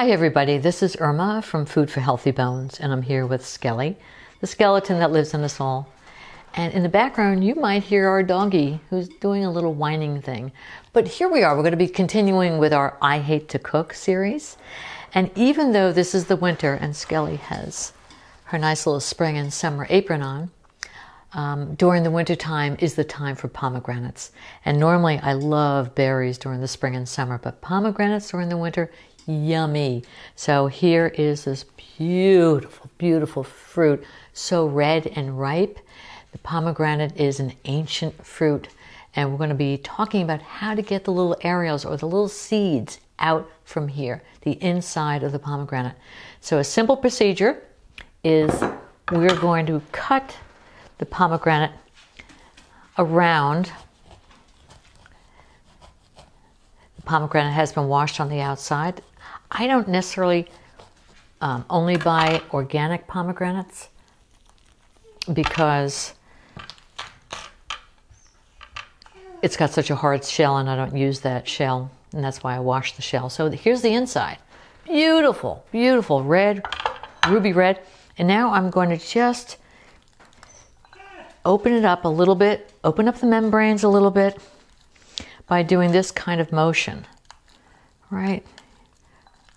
Hi, everybody. This is Irma from Food for Healthy Bones, and I'm here with Skelly, the skeleton that lives in us all. And in the background, you might hear our doggy who's doing a little whining thing. But here we are. We're going to be continuing with our I Hate to Cook series. And even though this is the winter and Skelly has her nice little spring and summer apron on, um, during the winter time is the time for pomegranates. And normally I love berries during the spring and summer, but pomegranates during the winter, yummy. So here is this beautiful, beautiful fruit, so red and ripe. The pomegranate is an ancient fruit, and we're going to be talking about how to get the little arils or the little seeds out from here, the inside of the pomegranate. So a simple procedure is we're going to cut the pomegranate around. The pomegranate has been washed on the outside. I don't necessarily um, only buy organic pomegranates because it's got such a hard shell and I don't use that shell and that's why I wash the shell. So here's the inside. Beautiful, beautiful red, ruby red. And now I'm going to just open it up a little bit, open up the membranes a little bit by doing this kind of motion, right?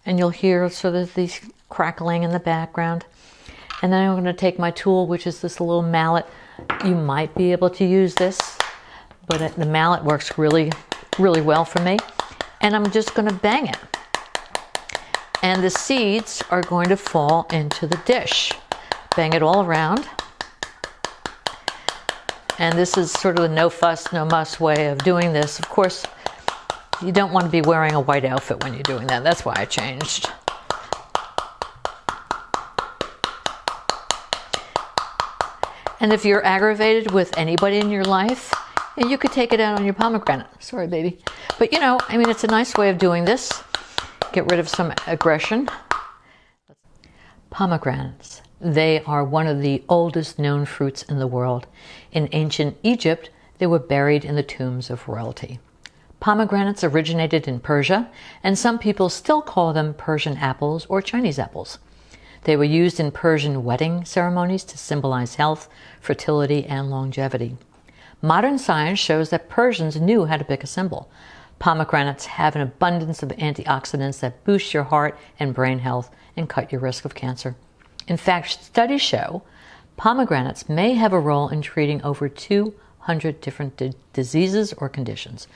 And you'll hear sort of these crackling in the background. And then I'm going to take my tool, which is this little mallet. You might be able to use this, but the mallet works really, really well for me. And I'm just going to bang it. And the seeds are going to fall into the dish. Bang it all around. And this is sort of the no fuss, no muss way of doing this. Of course, you don't want to be wearing a white outfit when you're doing that. That's why I changed. And if you're aggravated with anybody in your life, eh, you could take it out on your pomegranate. Sorry, baby. But you know, I mean, it's a nice way of doing this. Get rid of some aggression. Pomegranates. They are one of the oldest known fruits in the world. In ancient Egypt, they were buried in the tombs of royalty. Pomegranates originated in Persia, and some people still call them Persian apples or Chinese apples. They were used in Persian wedding ceremonies to symbolize health, fertility, and longevity. Modern science shows that Persians knew how to pick a symbol. Pomegranates have an abundance of antioxidants that boost your heart and brain health and cut your risk of cancer. In fact, studies show pomegranates may have a role in treating over 200 different di- diseases or conditions.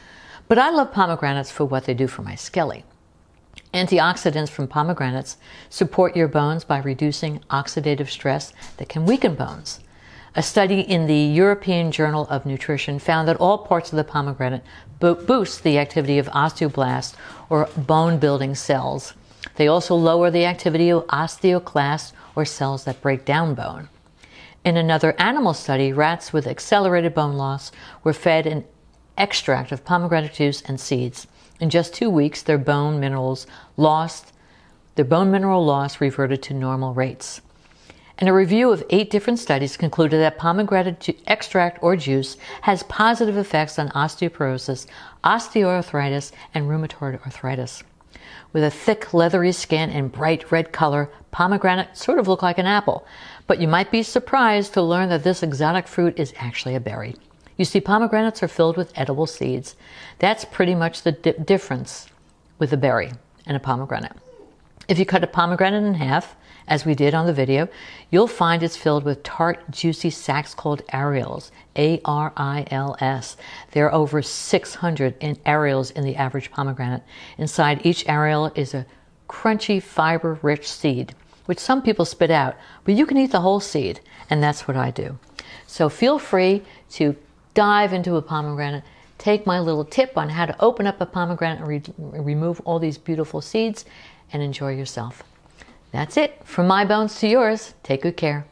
But I love pomegranates for what they do for my skelly. Antioxidants from pomegranates support your bones by reducing oxidative stress that can weaken bones. A study in the European Journal of Nutrition found that all parts of the pomegranate bo- boost the activity of osteoblasts or bone building cells. They also lower the activity of osteoclasts or cells that break down bone. In another animal study, rats with accelerated bone loss were fed an extract of pomegranate juice and seeds. In just two weeks, their bone minerals lost, their bone mineral loss reverted to normal rates. And a review of eight different studies concluded that pomegranate extract or juice has positive effects on osteoporosis, osteoarthritis, and rheumatoid arthritis. With a thick, leathery skin and bright red color, pomegranate sort of look like an apple. But you might be surprised to learn that this exotic fruit is actually a berry. You see, pomegranates are filled with edible seeds. That's pretty much the di- difference with a berry and a pomegranate. If you cut a pomegranate in half, as we did on the video, you'll find it's filled with tart, juicy sacs called arils, A R I L S. There are over 600 in arils in the average pomegranate. Inside each aril is a crunchy, fiber rich seed, which some people spit out, but you can eat the whole seed, and that's what I do. So feel free to dive into a pomegranate. Take my little tip on how to open up a pomegranate and re- remove all these beautiful seeds and enjoy yourself. That's it. From my bones to yours, take good care.